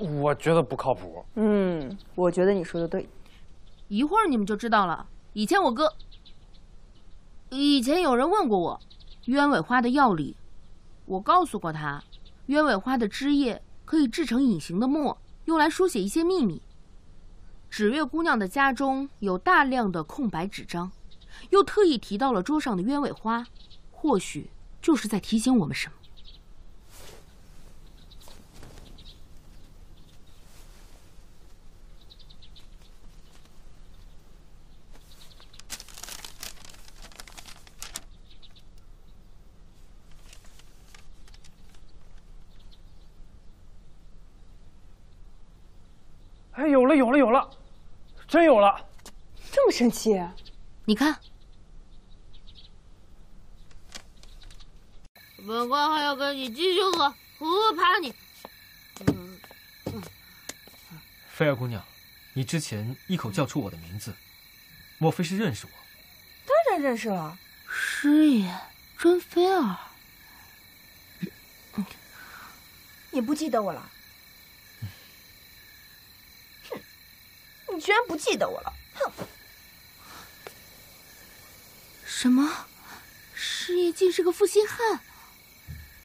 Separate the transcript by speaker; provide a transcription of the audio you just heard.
Speaker 1: 我觉得不靠谱。
Speaker 2: 嗯，我觉得你说的对。
Speaker 3: 一会儿你们就知道了。以前我哥，以前有人问过我，鸢尾花的药理，我告诉过他，鸢尾花的枝叶可以制成隐形的墨，用来书写一些秘密。纸月姑娘的家中有大量的空白纸张，又特意提到了桌上的鸢尾花，或许就是在提醒我们什么。
Speaker 1: 哎，有了，有了，有了，真有了！
Speaker 2: 这么神奇？
Speaker 3: 你看，
Speaker 4: 本官还要跟你继续喝，喝趴你。
Speaker 5: 菲儿姑娘，你之前一口叫出我的名字，莫非是认识我？
Speaker 2: 当然认识了，
Speaker 3: 师爷，甄菲儿。
Speaker 2: 你不记得我了？居然不记得我了！哼！
Speaker 3: 什么？师爷竟是个负心汉？